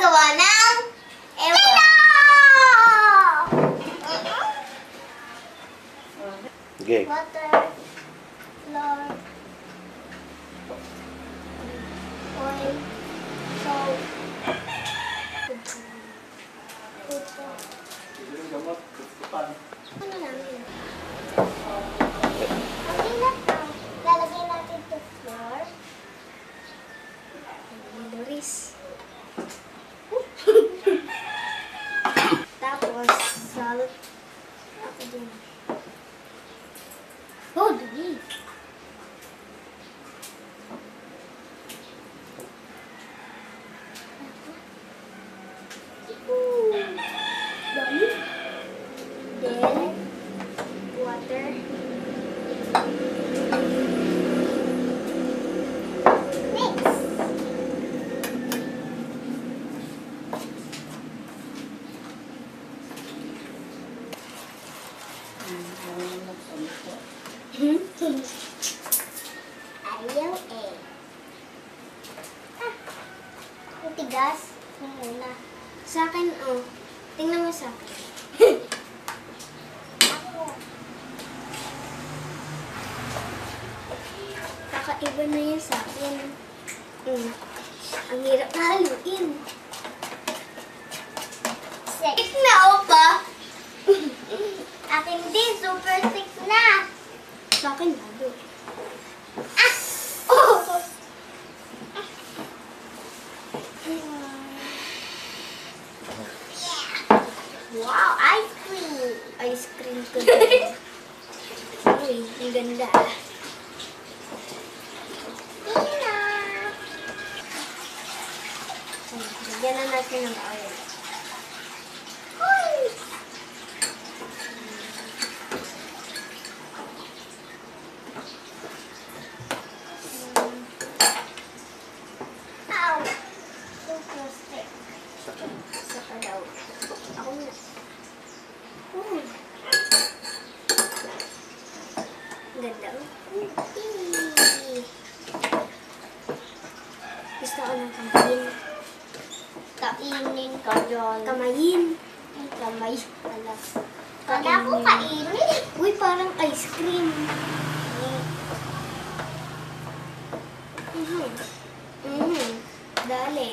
gumagawa ng Hello! Okay. Water, flour, oil, salt. Ano namin? Okay na to. Lalagay natin ito flour. Doris. Tapos, salt. Ako din. Oh, dali. Ooh, dali. Then, water. Mix. Ayaw eh. Ah, ang tigas. Yung. Sa akin, oh. Tingnan mo sa akin. Ako. Kakaiba na yun sa akin. Mm. Ang hirap na haluin. Sick na, opa. akin din, super sick na. Sa akin, lalo. Ah! Oh! Wow, ice cream! Ice cream ko din. Uy, ang ganda. Tingnan na. Ay, Lagyan na natin ng oil. Uy! Ow! Super stick. Saka daw. Ako na. Hmm. Ganda. Gusto ko ng kamayin. Kainin ka dyan. Kamayin. Kamay. Wala. Wala ko kainin. Uy, parang ice cream. Mhm. Mhm. Dali.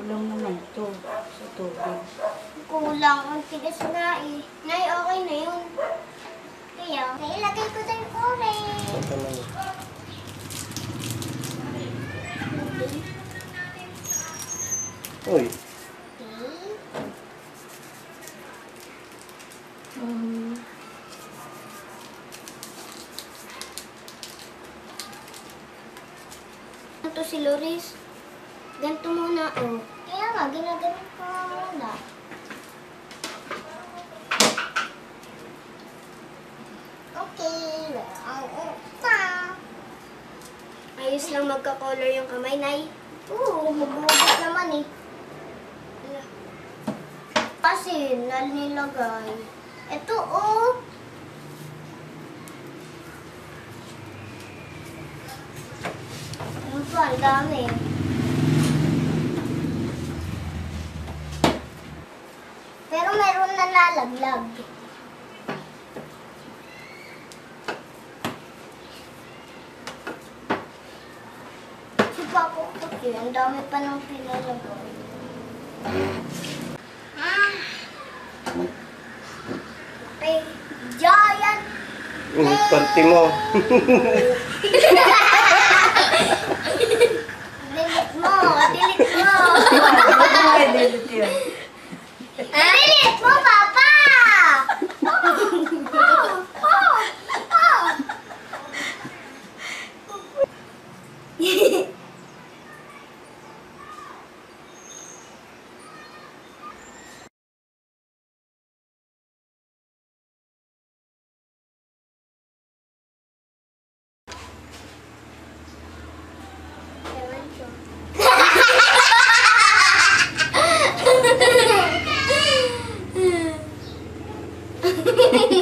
Kulang naman to sa tubig. Kulang. Ang tigas nga eh. Nay, okay na yun. Kaya, kaya ilagay ko din orange. Ito na yun. Uy. Um, Ito si Loris. Ganito muna, oh. Kaya nga, ginagamit ko nga muna. Okay. Ayos lang magka-color yung kamay, Nay. Oo, mabuhat naman eh. Kasi, nalilagay. Ito, oh. Ano pa, ang dami. Pero meron na nalaglag. Si Papa kasi, ang dami pa ng pinalagay. Ah. Okay, giant mm, panty mo. Delete mo, delete mo. Ay, delete Oh.